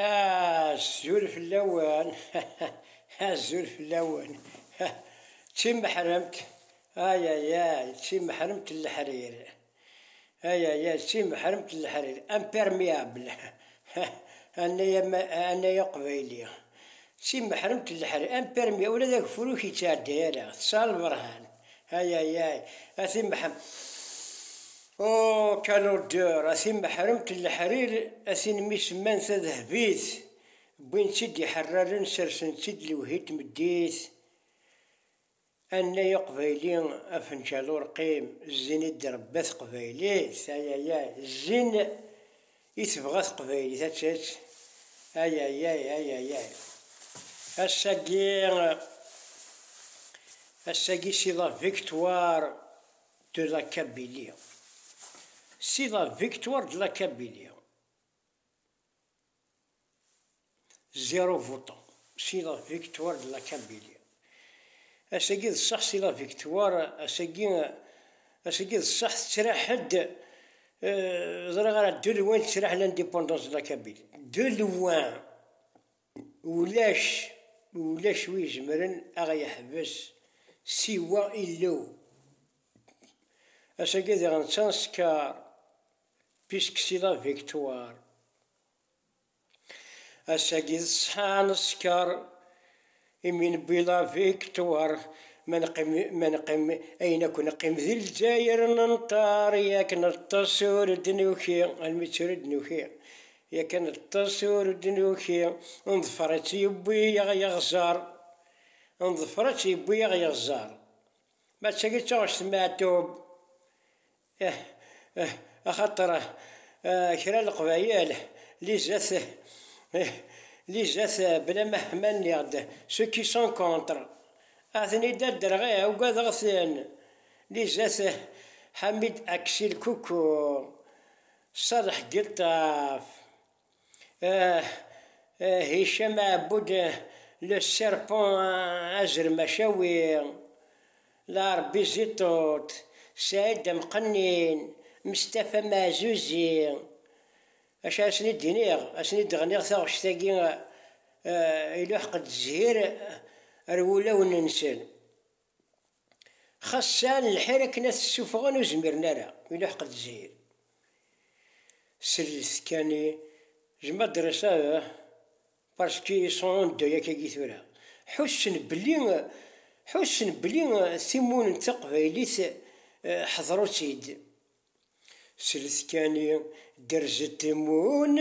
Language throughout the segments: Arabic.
آه الزول في اللون الزول في اللون تم حرمت. آي آي آي تم حرمت الحرير. آي آي آي تم حرمت الحرير. امبيرميابل أنا يما أنا يقبيلي تم حرمت الحرير. امبيرمي ولا ذاك فلوكي تعدي أنا صال برهان آي آي آي. أثم حم أو كانوا الدار. اثم حرمت الحرير اثين ميسمان ذهبيت بين تدي حرار سرسن تدي وهيت مديت أنا يقبيلين أفنشالو رقيم الزين الدربات قبيلي. يا يا الزين يتبغى قبيلي. تاتشات أيا يا يا يا الساقي الساقي سيدا فيكتوار دو لا كابيليا سيدا فيكتوار دو لا كابيليا زيرو فوتون سيدا فيكتوار دو لا كابيليا اساقي الصح سي لا فيكتوار اساقي اساقي الصح ترى حد زرا غير دو لوان تشرح لانديبوندونس لا كابيل دو لوان ولاش ولاش ويجمرن اغا يحبس سوا إلو اساقي ذي غنتانسكار بيسك سي لا فيكتوار اساقي صحان سكار إمين بلا فيكتوار نقيم أين كنا قيم ذي الجاير ننطار ياك نتصور دنوكي المتر دنوكي ياك نتصور دنوكي انظفرت يبوي يغزار انظفرت يبوي يغزار ما تسقي تعش سمعتوب آه آه آه كرا القبايل لي زاث لي جات بلا ما حمان يغد سو كي سون كونتر اثني دادر غير وقاد غثين لي جات حميد اكسيل كوكو. صالح قلطاف آه آه هشام عبود لو سيربون ازر مشاوي لا ربي زيتوت سعيد مقنين. مصطفى مازوزي اش اسني دينيغ؟ اسني دغنيغ ثاغش تاقي إلا حقد الزهير رولا وننسان خاصان الحيرة كنا السفغان وزمرنا راه إلا حقد الزهير سلث كاني جمع دراسة باسكي سون دو ياك ثورا حسن بلي حسن بلي ثيمون تقبايليت حضروا سيد. سلس كاني درجة مون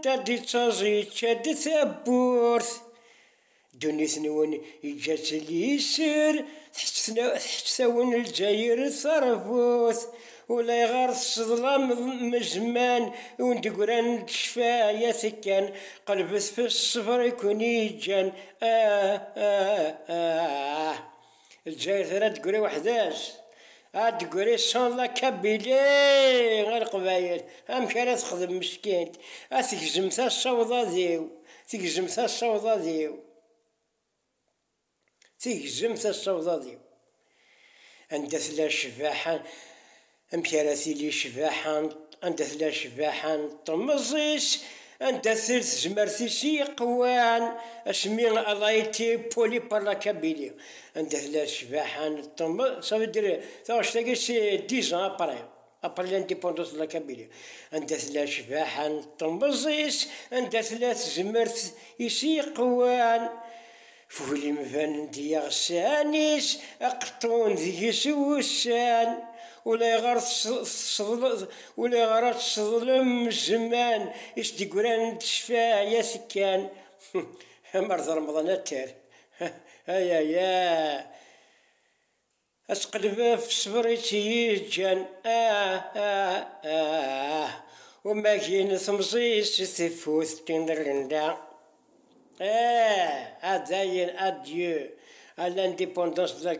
تدي تازي تشد ثبورث دونيث نون يجات لي سر تحتسون الجاير ثربوث ولا يغار الظلام مزمان وندقران شفايا ثكان قلبث في الصفر يكون يجان آه آه آه الجاير ثلاث قري وحداش هاد تقولي صون لا كابيلي غير قبايل. أمشي راه تخدم مسكين. اتكزم تا الصوضة ديو. تكزم تا الصوضة ديو. تكزم تا الصوضة ديو. عند ثلا شفاحة. أمشي راه تيلي شفاحة. عند ثلا شفاحة. طمزيس أنت ثلث زمرتي سي قوان اسمي الايتي بولي بارلا كابيلي أنت ثلاث شباحان طم صافي دير ثواش تاقي سي ديزان أبري. أبري لانديبوندونس لا كابيلي أنت ثلاث شباحان طمزيس أنت ثلاث زمرت يسي قوان. فولي مفان ديا غسانيس أقطون ذي سوسان ولا صدل ولا يغرط صدلم الزمان إيش دي قران تشفى يا سكان؟ مرض رمضان التار هيا يا. اسقلب في صبريتي جان. آه آه آه. وما كاين ثمزيس ثفوث تنرندا آه. أداين أديو. à l'indépendance de la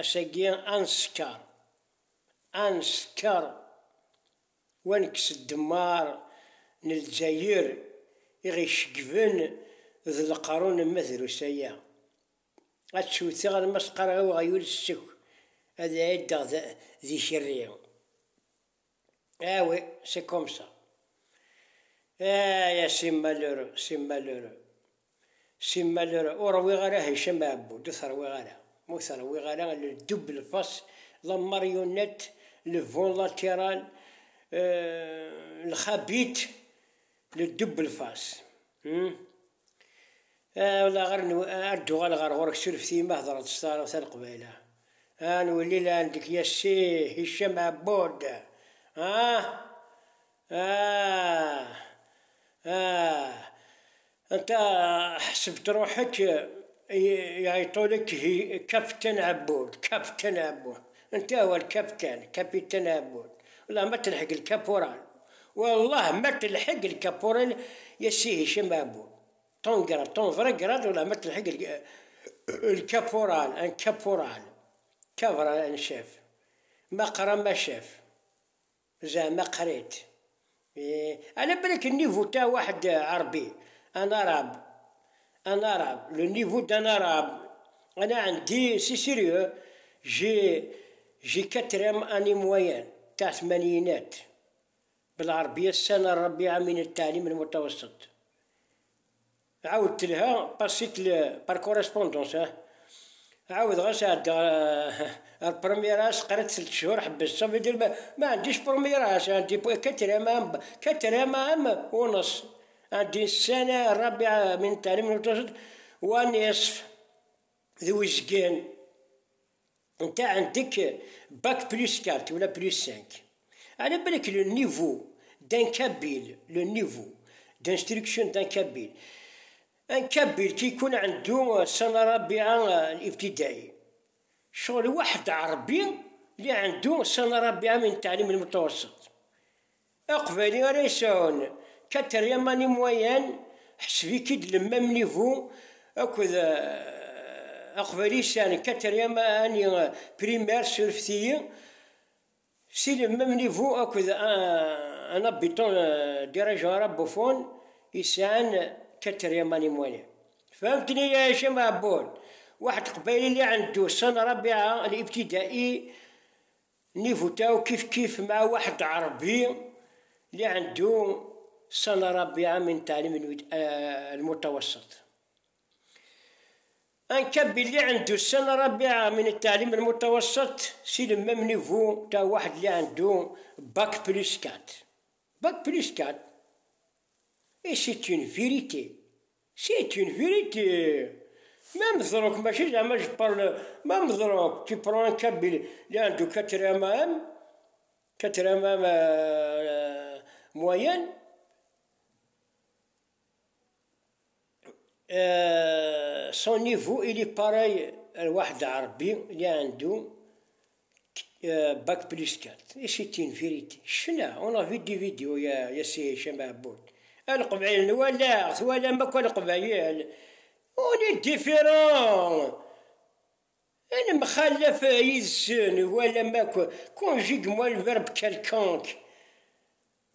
أساقي أنسكر. أنسكر. وانكس الدمار نلجاير يغيشقفن ذي القارون مثل أتشو ثغر المسقرة وغيول السك. هذا يدغ ذي شرية آوي سي كوم سا آه يا سي مالورو سي مالورو. سي مالورو وروي غالا هشام عبود ثروي غالا ثروي غالا الدوبل فاس لا ماريونيت لو فون لاتيرال آه الخبيت للدوبل فاس آه ولا غير اردو غير غير غورك سلفتي ما هضرت ستار وثا القبيله ها نولي لا عندك يا سي هشام عبود. آه؟ آه. آه. أنت حسبت روحك يعيطولك هي كابتن عبود كابتن عبود. أنت هو الكابتن كابتن عبود. والله ما تلحق الكابورال والله ما تلحق الكابورال يا سي هشام عبود. طون طون فرقرات ولا ما تلحق الكابورال أن كابورال كفر أن شاف. ما قرأ ما شاف. زعما قريت. إيه. على بالك النيفو تاع واحد عربي. أنا راب. نيفو دا راب أنا عندي c'est sérieux j'ai j'ai quatrième année moyenne تاع ثمانينات بالعربية السنة الرابعة من التعليم المتوسط. عاودت لها passيت par correspondance عاود غاس عاد ال première AS قريت ثلاث شهور حبست يدير ما عنديش première AS عندي quatrième AM quatrième AM ونص. عندي السنة الرابعة من التعليم المتوسط ونصف ذو زكان أنت عندك bac plus quatre ولا plus cinq على بالك le niveau d'un Kabyle le niveau d'instruction d'un Kabyle. un Kabyle كي يكون عنده سنة رابعة الابتدائي. شغل واحد عربي اللي عنده سنة رابعة من التعليم المتوسط. اقبالي ريسون كاتريا ماني موين حسبي كي لما منيفو اكو اقبالي سان كاتريا ماني بريمير سورفتي سي لما منيفو اكو أنا بيتون ديراجون ربوفون يسان كاتريا ماني موين فهمتني يا هشام عبود واحد قبيلي اللي عنده سنة رابعة الابتدائي niveau تاو كيف كيف مع واحد عربي اللي عنده سنة رابعة من التعليم آه، المتوسط. un Kabyle اللي عنده السنة رابعة من التعليم المتوسط c'est le même niveau واحد اللي عنده bac plus quatre. bac plus quatre. et c'est une vérité c'est une vérité même دروك ماشي زعما جبر même دروك كي prend un Kabyle اللي عنده quatrième quatre son niveau il est pareil لواحد عربي اللي عنده bac plus quatre et c'est une vérité شنا on fait des vidéos يا يا سي هشام عبود القبعين ولا ولا ما كان القبعين ولي ديفيرون أنا مخلف يزن ولا ما كون جيك موا الفيرب كالكونك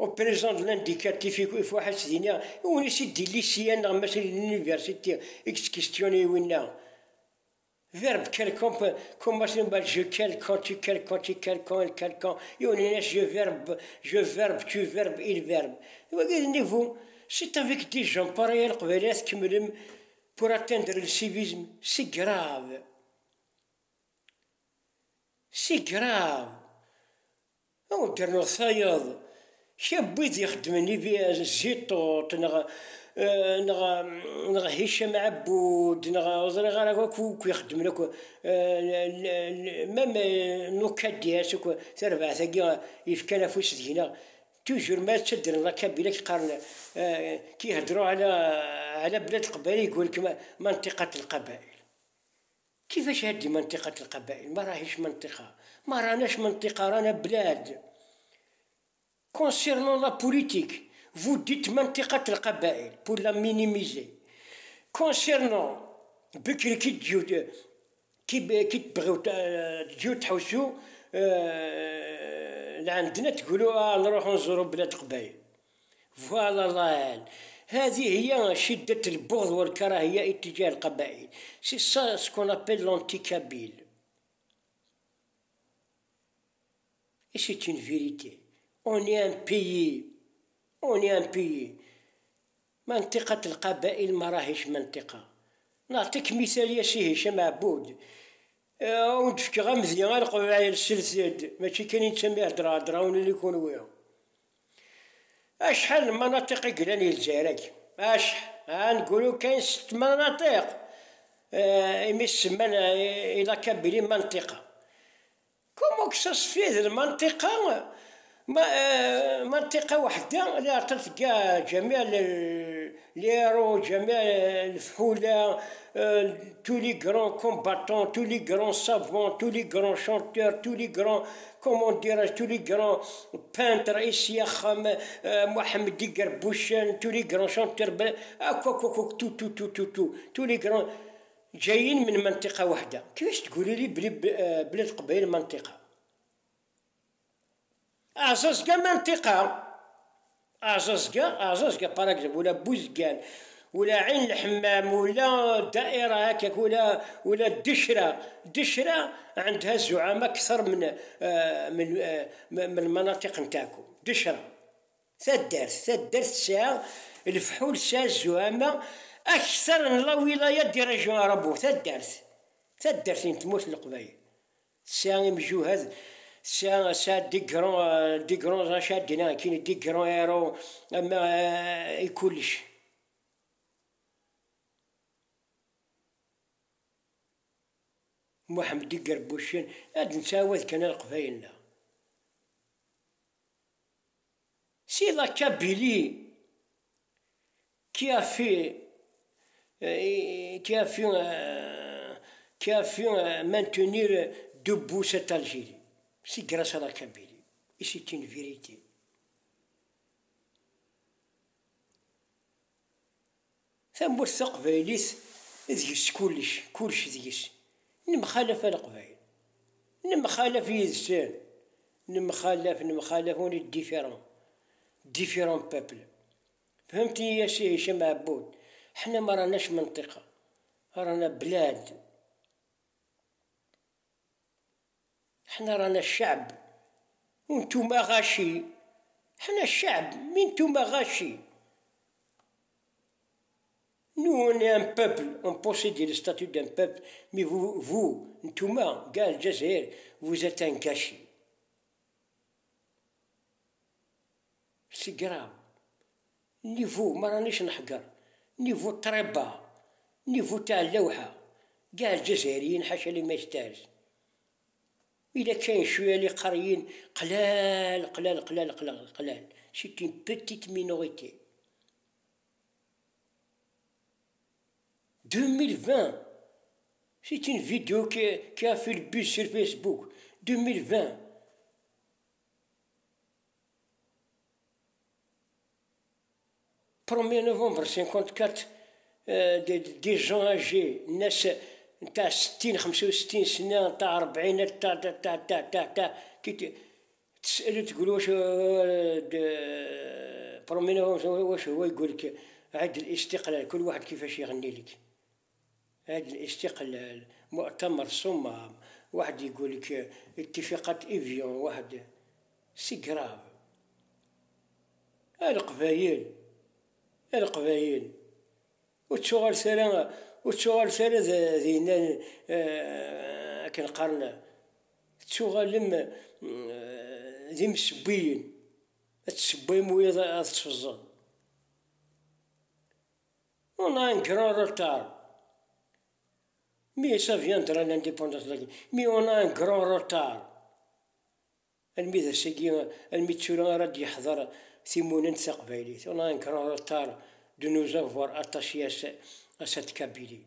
او بريزون لانديكاتيف في واحد سيدنا وني سيدي ليسيان مثلا لونيفرسيتي اكس كيستيوني وينا فيرب كالكون كوم مثلا بال جو كالكون تي كالكون تي كالكون كالكون يوني ناس جو فيرب جو فيرب تو فيرب إل فيرب وكذا نيفو سي افيك دي جون باراي القبيلات كملم pour atteindre le civisme, c'est grave. C'est grave. أو درنا صياد شابيت يخدمني في الزيتوط نغ نغ نغ هشام عبود نغ وزري غير كوك يخدم لك مام نوكات دياس تربع ثقي يفكنا فوس هنا toujours ما تشدر الله كابيلا قارن كي يهضروا على على بلاد القبائل يقول لك منطقة القبائل. كيفاش هادي منطقة القبائل؟ ما راهيش منطقة. ما راناش منطقة رانا بلاد. concernant la politique vous dites منطقة القبائل pour la minimiser concernant بكري كي تجيو كي كي تبغيو تجيو تحوسو آه لعندنا تقولوا آه نروحو نزورو بلاد قبايل voilà الله هذه هي شدة البغض والكراهية اتجاه القبائل c'est ça ce qu'on appelle l'anti-Kabyle Et c'est une vérité. On est un pays, on est un pays. منطقة القبائل ما راهيش منطقة. نعطيك مثال يا سي هشام عبود آه، ونتفك غا مزيان القبائل السلسد ماشي كاين تسميه هدرا هدرا ولا اللي يكون وياهم. أشحال المناطق قلاني الجزائر اش نقولو كاين ست مناطق. آه يسمى إلى كابلي منطقة. كومو كساس في المنطقة ما ما منطقة واحدة اللي عطات كاع جميع ليرو جميع الفحولة tous les grands combattants tous les grands savants tous les grands chanteurs tous les grands كومون ديراج tous les grands peintres إيسياخم محمد ديكر بوشان tous les grands chanteurs اكو اكو اكو تو تو تو تو تو تو لي كرون جايين من منطقة واحدة كيفاش تقولي لي بلي بلاد قبيل منطقة؟ أعزاز كاع منطقة أعزازكا أعزازكا par exemple ولا بوزكان ولا عين الحمام ولا دائرة هكاك ولا ولا دشرة. دشرة عندها زعماء أكثر من آه من آه من المناطق نتاعكم. دشرة. ثدرت ثدرت ساعة الفحول ساعة الزعماء أكثر من لا ولايات ديال région ربو ثدرت ثدرت تموت القبايل. ساعة مجوهد سا سا دي كرون دي كرون شادين كاين دي كرون ايرو اما كلش محمد ديكر بوشين هاد نساوات كان القبايلنا سيدا كابيلي كي في كي في qui fait maintenir debout cette Algérie C'est grâce à la Kabylie. Et c'est une vérité. ثم الثقبايليت ذيس كلش كلش ذيس نمخالف القبايل نمخالف يزسان نمخالف نمخالفون différent différent peuple فهمتني يا سي هشام عبود حنا ما راناش منطقة رانا بلاد حنا رانا الشعب. وانتوما غاشي. حنا الشعب مين نتوما غاشي est un peuple, on possède le statut d'un peuple, mais vous, vous, Ntouma, Gal, Jazer, vous êtes un gâchis. C'est grave. Niveau, ما رانيش نحقر نيفو الطريبة نيفو تاع اللوحة كاع الجزائريين حاشا لي ما يستاهلش إلا كاين شوية اللي قاريين قلال قلال قلال قلال قلال سي اون بيتيت مينوريتي 2020 C'est une vidéo qui, qui a fait le buzz sur Facebook. 2020. Premier novembre 54, euh, des, des gens âgés naissent نتاع ستين خمسة وستين سنة نتاع أربعين تاع تاع تاع تاع تاع تاع كي تسألو تقول واش برومينا واش هو يقول لك؟ عاد الاستقلال كل واحد كيفاش يغني لك. عاد الاستقلال مؤتمر صمام واحد يقول لك اتفاقات إيفيون واحد سي كراف القبايل القبايل وتشغل سلام وتشغل سرز ذي هنا آه، كان قرنا تشغل لما آه، ذي مسبيين تسبيين ويضا أتفزن ونا نكرار التار مي سافيان ترى لانديبوندونس بوندس لكن مي ونا نكرار التار الميزة سيجي الميتشورا راد يحضر سيمون نسق بيليت ونا نكرار التار دونوزافوار أتاشياسي أسد كابيلي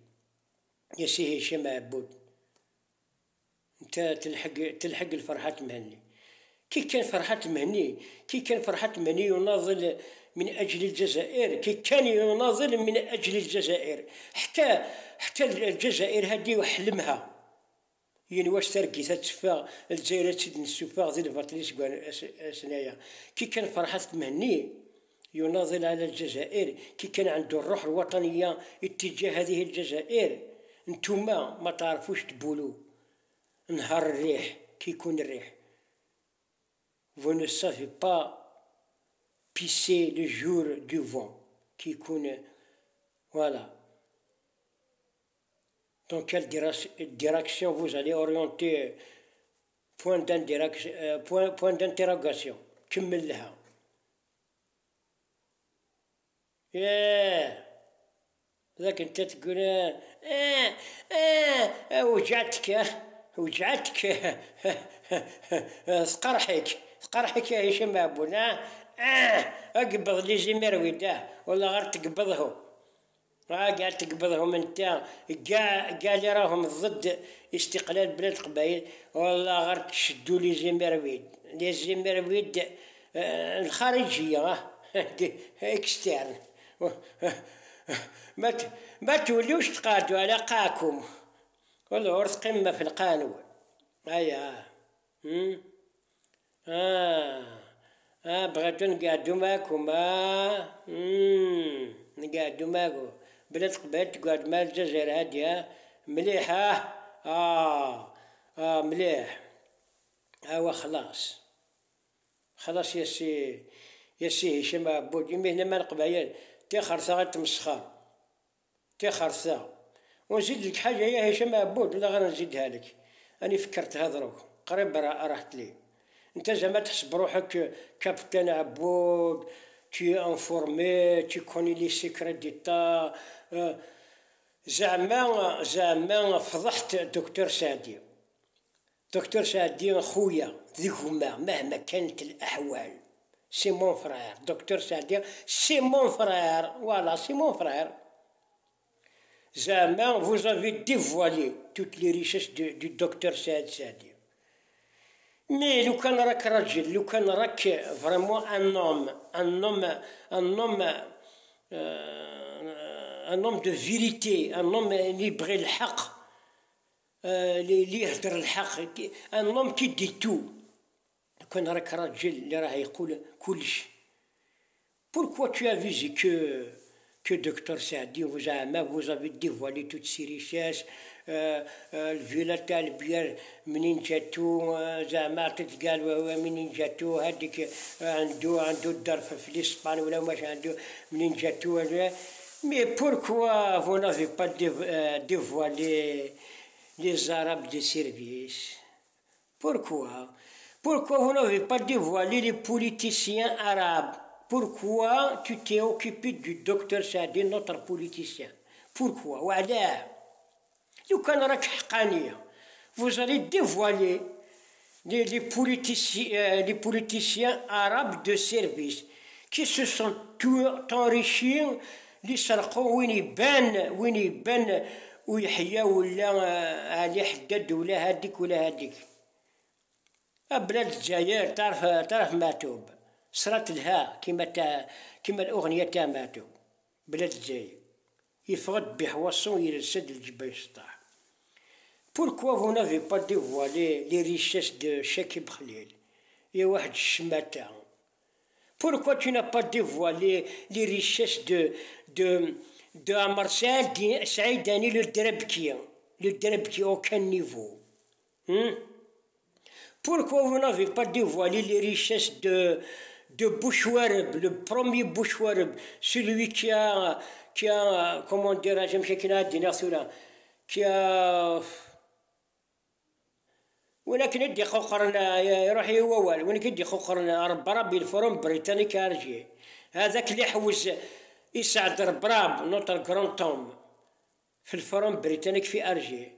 يا سي هشام عبود انت تلحق تلحق الفرحات مهني. كي كان فرحة مهني كي كان فرحة مهني يناضل من أجل الجزائر كي كان يناضل من أجل الجزائر. حتى حتى الجزائر هذه وحلمها. يعني واش تركي تتفا الجزائر تسد نسوفا ذي الفاتليس سنايا كي كان فرحة مهني يناضل على الجزائر. كي كان عنده الروح الوطنية اتجاه هذه الجزائر نتوما ما تعرفوش تبولو. نهار الريح كي يكون الريح. Vous ne savez pas pisser le jour du vent. كي يكون فوالا dans quelle direction vous allez orienter? Point d'interrogation. كمل لها ياه ذاك أنت تقول آه آه, آه وجعتك وجعتك. سقرحك سقرحك يا هشام عبود. آه أقبض les آه ولا غير تقبضهم. راه قاعد تقبضهم أنت. كاع كاع اللي راهم ضد استقلال بلاد قبايل والله غير تشدوا les hémorroïdes les hémorroïdes آه الخارجية externes ما ما توليوش تقادوا على قاكم. والعرس قمة في القانون. ايا آه. آه بغيتو نقعدو معاكم آه نقعدو معاكم بلاد قبائل تقعد مع الجزائر هادية. مليحة آه. آه مليح. اوا خلاص. خلاص يا سي يا سي هشام عبود. يمي هنا ما القبايل تي خرصة غتمسخر تي خرصة ونزيد لك حاجة يا هشام عبود ولا غير نزيدها لك. أنا فكرت دروك قريب راحت لي. أنت زعما تحسب روحك كابتن عبود تي انفورمي تي كوني لي سيكري ديتا. زعما زعما فضحت دكتور سعدي. دكتور سعدي خويا ذيكما مهما كانت الأحوال. c'est mon frère دكتور سعدي c'est mon frère voilà c'est mon frère زعما vous avez dévoilé toutes les richesses du docteur سعد سعدي mais لو كان راك راجل لو كان راك vraiment un homme un homme un homme un homme de vérité un homme اللي يبغي الحق اللي يهدر الحق دي كان راك راجل اللي راه يقول كلش pourquoi tu as visé que que docteur Saadi vous a vous avez dévoilé الفيلا تاع البير منين جاتو زعما تتقال وهو منين جاتو هذيك عنده عنده الدار في اسبانيا ولا واش عنده منين جاتو مي بوركوا فو نافي با ديفوالي les arabes de service? Pourquoi? Pourquoi vous n'avez pas dévoilé les politiciens arabes Pourquoi tu t'es occupé du docteur Saadi, notre politicien Pourquoi Voilà. Vous allez dévoiler les, les, politiciens, euh, les politiciens arabes de service qui se sont enrichis اللي سرقوا وين يبان وين يبان ويحيا ولا علي حداد ولا هاديك ولا هاديك بلاد الجزائر تعرف تعرف ماتوب. صرات لها كيما تا كيما الأغنية تاع ماتو بلاد الجزائر. يفقد بحوصون يرسد الجبال السطاح بوركوا فو نافي با ديفوالي لي ريشيس دو شاكيب خليل يا واحد الشماتة بوركوا tu n'as pas dévoilé les richesses de de de عمر سعيد سعيداني للدربكية للدربكية aucun niveau. Hmm? Pourquoi vous n'avez pas dévoilé les richesses de de Bouchouareb, le premier Bouchouareb, celui qui a, qui a, comment dirais-je, qui a ولكن يدي خوخرنا يروح يوال وين كيدي خوخرنا رب ربي الفروم بريطاني كارجي هذاك اللي حوز يسعد ربراب نوتر كرون توم في الفروم بريطانيك في ارجي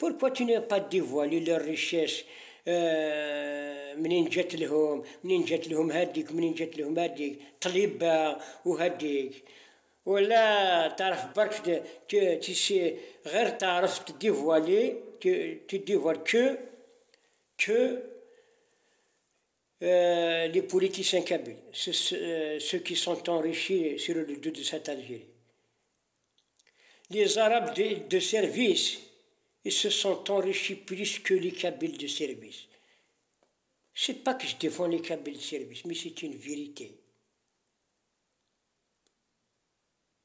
بوركوا n'as pas dévoilé leur richesse منين جات لهم منين جات لهم هاديك منين جات لهم هاديك طليبة وهاديك ولا تعرف برك تسي غير تعرف تديفوالي تديفوال كو كو Euh, les politiciens kabyles, ceux, euh, ceux, qui sont enrichis sur le dos de cette Algérie. Les Arabes de, de service, ils se sont enrichis plus que les Kabyles de service. C'est pas que je défends les Kabyles de service, mais c'est une vérité.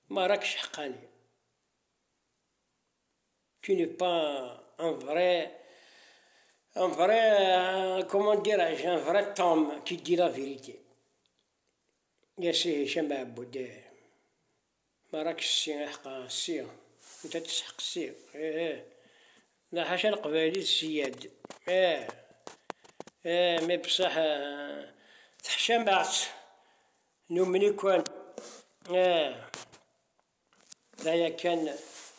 Marak Haqqani. Tu n'es pas un vrai, un vrai, comment dirais-je, un vrai homme qui dit la vérité. يا سي هشام عبود ما راكش السي حقا السي انت تسحق السي ايه إيه لا حاشا القبايلي السياد إيه إيه مي بصح تحشمعت نومني كون آه. لا كان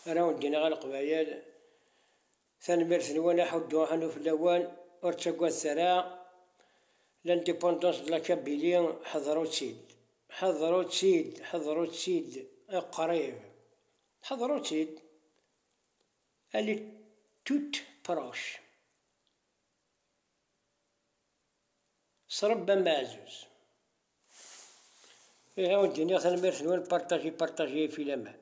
راون دينا غا القبايل نوانا حدو حنو في الاوان ورتقوا الثراء لانديبوندونس دلا كابيلي حضروا تسيد حضروا تسيد حضروا تسيد قريب حضروا تسيد اللي توت بروش صرب معزوز إيه وديني مثلا مرث نوان بارطاجي بارطاجي في الأمان